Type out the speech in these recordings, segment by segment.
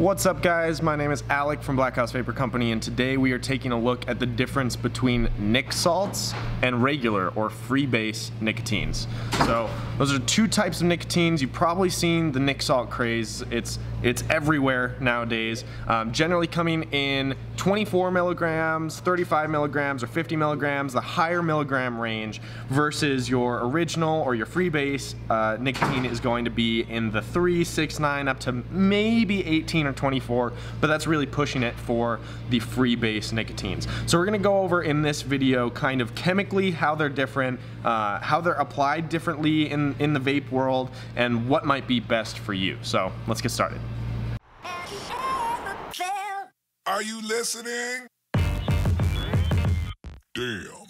What's up guys, my name is Alec from Blackhouse Vapor Company and today we are taking a look at the difference between nic salts and regular or freebase nicotines. So those are two types of nicotines. You've probably seen the nic salt craze. It's it's everywhere nowadays. Um, generally coming in 24 milligrams, 35 milligrams, or 50 milligrams, the higher milligram range versus your original or your freebase uh, nicotine is going to be in the 3, 6, 9 up to maybe 18 or 24, but that's really pushing it for the freebase nicotines. So we're gonna go over in this video kind of chemically how they're different, uh, how they're applied differently in, in the vape world, and what might be best for you. So let's get started. Are you listening? Damn.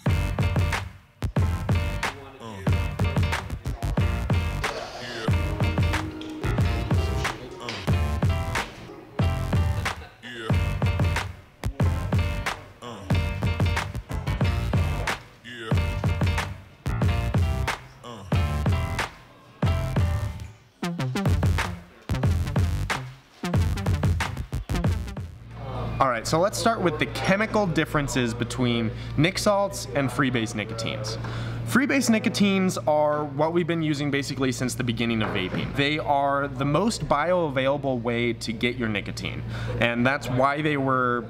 All right, so let's start with the chemical differences between nic salts and freebase nicotines. Freebase nicotines are what we've been using basically since the beginning of vaping. They are the most bioavailable way to get your nicotine, and that's why they were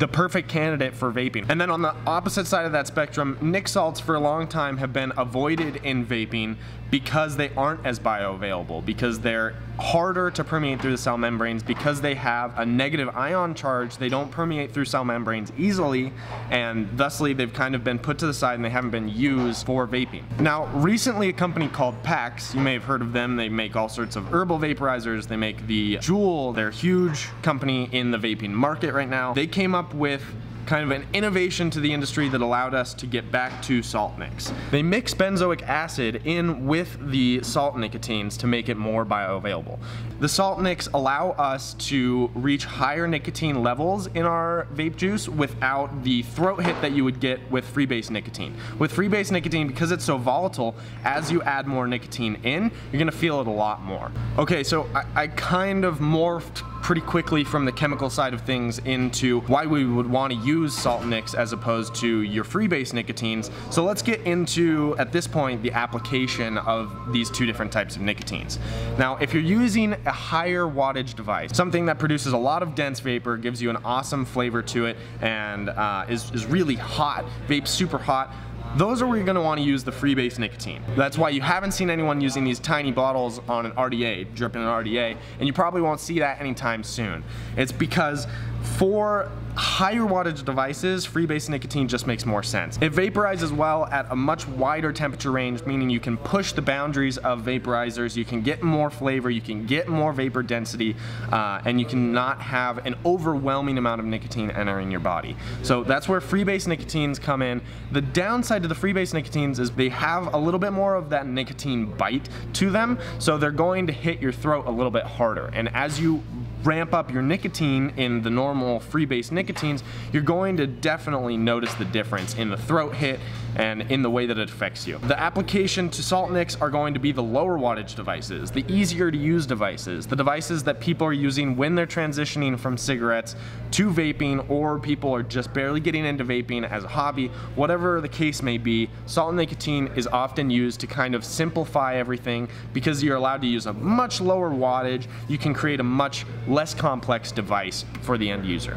the perfect candidate for vaping. And then on the opposite side of that spectrum, nic salts for a long time have been avoided in vaping because they aren't as bioavailable, because they're harder to permeate through the cell membranes, because they have a negative ion charge, they don't permeate through cell membranes easily, and thusly they've kind of been put to the side and they haven't been used for vaping. Now, recently a company called PAX, you may have heard of them, they make all sorts of herbal vaporizers, they make the Juul, they're a huge company in the vaping market right now. They came up with kind of an innovation to the industry that allowed us to get back to salt nics. They mix benzoic acid in with the salt nicotines to make it more bioavailable. The salt nics allow us to reach higher nicotine levels in our vape juice without the throat hit that you would get with freebase nicotine. With freebase nicotine, because it's so volatile, as you add more nicotine in, you're gonna feel it a lot more. Okay, so I, I kind of morphed pretty quickly from the chemical side of things into why we would want to use salt nics as opposed to your freebase nicotines. So let's get into, at this point, the application of these two different types of nicotines. Now, if you're using a higher wattage device, something that produces a lot of dense vapor, gives you an awesome flavor to it, and uh, is, is really hot, vape super hot, those are where you're gonna wanna use the freebase nicotine. That's why you haven't seen anyone using these tiny bottles on an RDA, dripping an RDA, and you probably won't see that anytime soon. It's because for higher wattage devices, freebase nicotine just makes more sense. It vaporizes well at a much wider temperature range, meaning you can push the boundaries of vaporizers, you can get more flavor, you can get more vapor density, uh, and you cannot have an overwhelming amount of nicotine entering your body. So that's where freebase nicotines come in. The downside to the freebase nicotines is they have a little bit more of that nicotine bite to them, so they're going to hit your throat a little bit harder. And as you ramp up your nicotine in the normal freebase nicotines, you're going to definitely notice the difference in the throat hit and in the way that it affects you. The application to salt nics are going to be the lower wattage devices, the easier to use devices, the devices that people are using when they're transitioning from cigarettes to vaping or people are just barely getting into vaping as a hobby, whatever the case may be, salt nicotine is often used to kind of simplify everything because you're allowed to use a much lower wattage, you can create a much less complex device for the end user.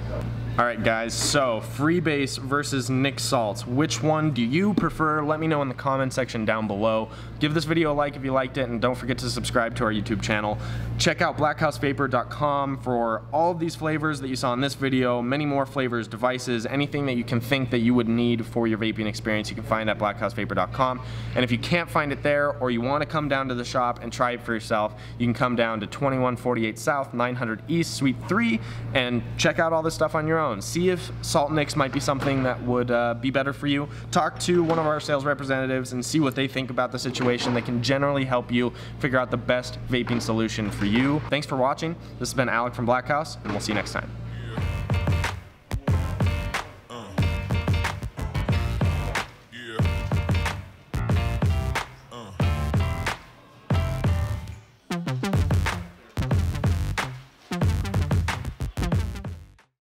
All right, guys, so freebase versus nic salts. Which one do you prefer? Let me know in the comment section down below. Give this video a like if you liked it, and don't forget to subscribe to our YouTube channel. Check out blackhousevapor.com for all of these flavors that you saw in this video, many more flavors, devices, anything that you can think that you would need for your vaping experience, you can find at blackhousevapor.com. And if you can't find it there, or you want to come down to the shop and try it for yourself, you can come down to 2148 South, 900 East, Suite 3, and check out all this stuff on your own own. See if Salt Nics might be something that would uh, be better for you. Talk to one of our sales representatives and see what they think about the situation. They can generally help you figure out the best vaping solution for you. Thanks for watching. This has been Alec from Blackhouse, and we'll see you next time.